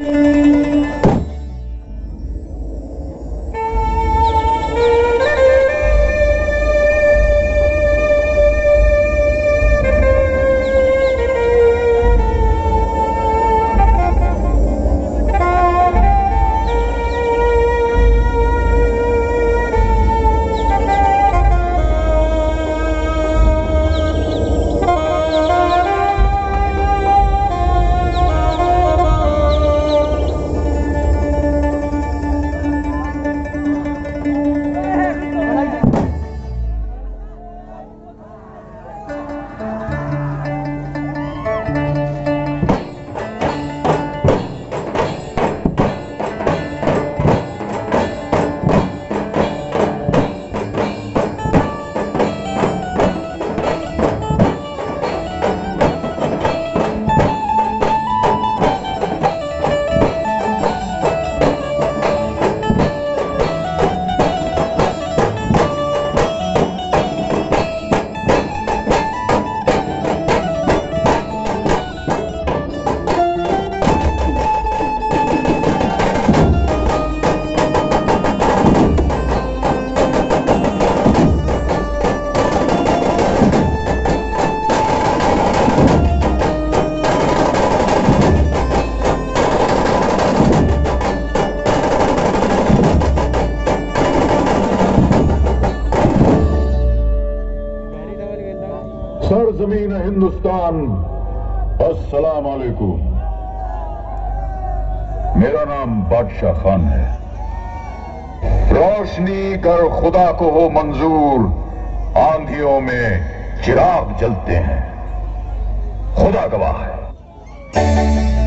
Música Hindustan. السلام علیکم۔ میرا نام بادشاہ خان ہے۔ روشنی کر خدا کو ہو منظور۔ آندھیوں میں چراغ جلتے ہیں۔ خدا گواہ ہے۔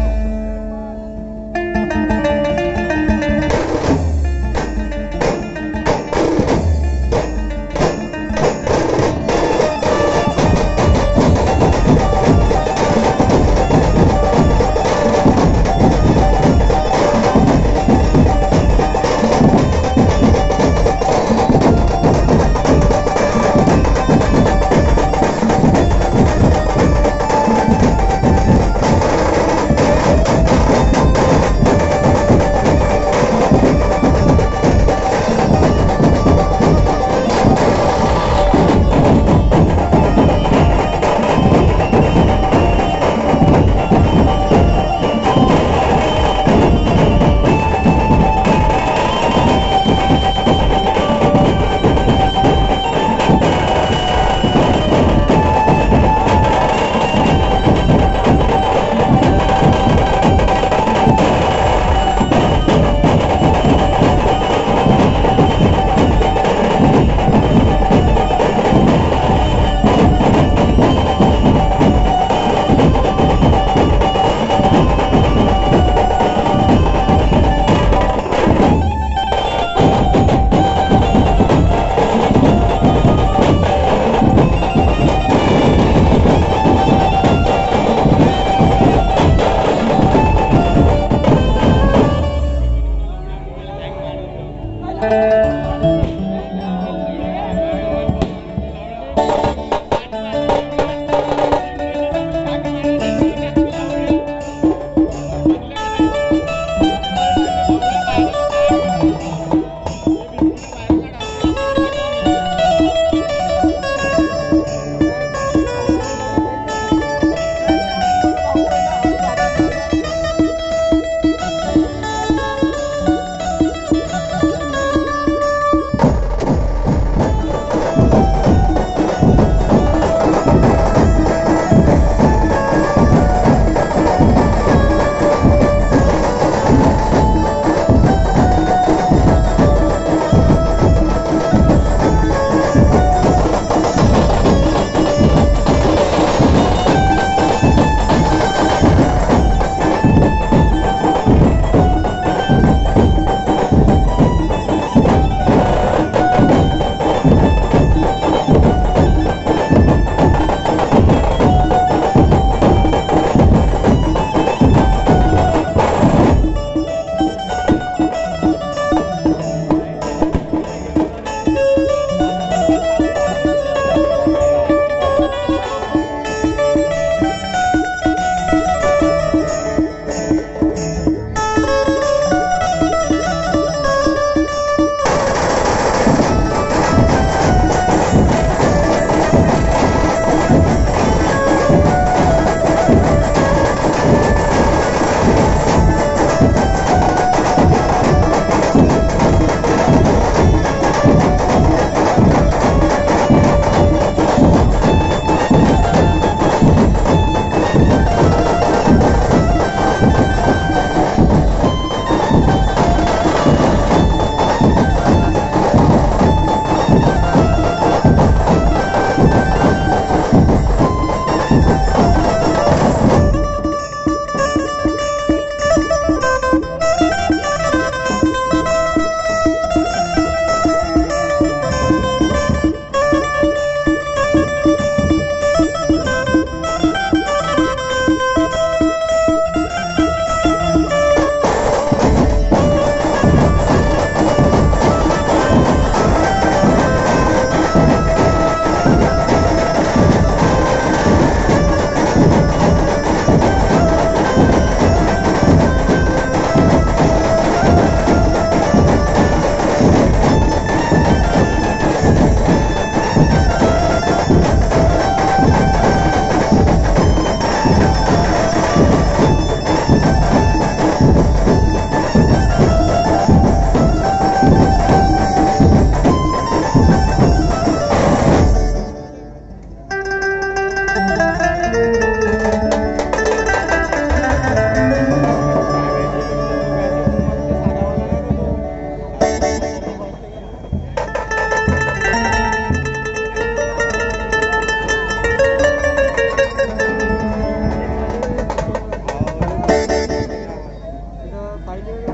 Right here.